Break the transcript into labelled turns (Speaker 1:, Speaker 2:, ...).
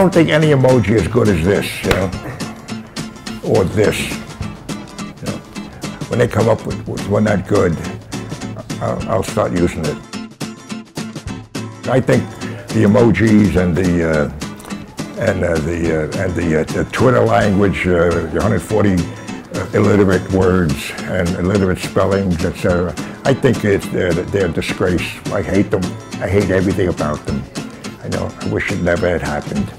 Speaker 1: don't think any emoji is good as this, you know, or this. You know. When they come up with, with one that good, I'll, I'll start using it. I think the emojis and the uh, and uh, the uh, and the, uh, the, Twitter language, uh, 140 uh, illiterate words and illiterate spellings, etc. I think it's they're, they're a disgrace. I hate them. I hate everything about them. I know. I wish it never had happened.